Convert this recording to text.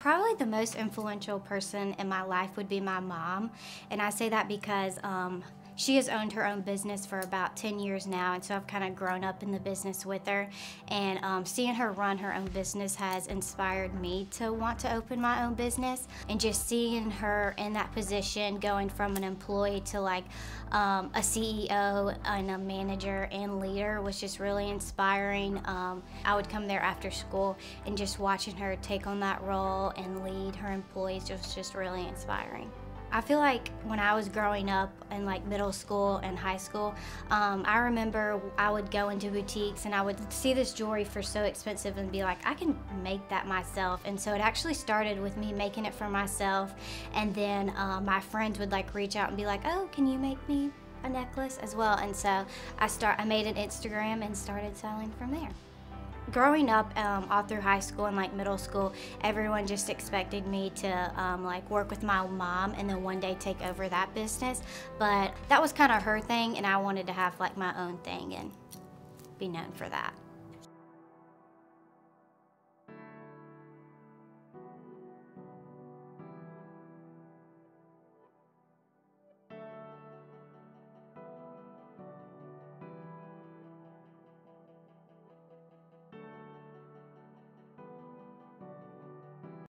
Probably the most influential person in my life would be my mom. And I say that because um, she has owned her own business for about 10 years now, and so I've kind of grown up in the business with her. And um, seeing her run her own business has inspired me to want to open my own business. And just seeing her in that position, going from an employee to like um, a CEO and a manager and leader, was just really inspiring. Um, I would come there after school, and just watching her take on that role and lead her employees was just really inspiring. I feel like when I was growing up in like middle school and high school, um, I remember I would go into boutiques and I would see this jewelry for so expensive and be like, I can make that myself. And so it actually started with me making it for myself. And then uh, my friends would like reach out and be like, oh, can you make me a necklace as well? And so I start, I made an Instagram and started selling from there growing up um, all through high school and like middle school everyone just expected me to um, like work with my mom and then one day take over that business. But that was kind of her thing and i wanted to have like my own thing and be known for that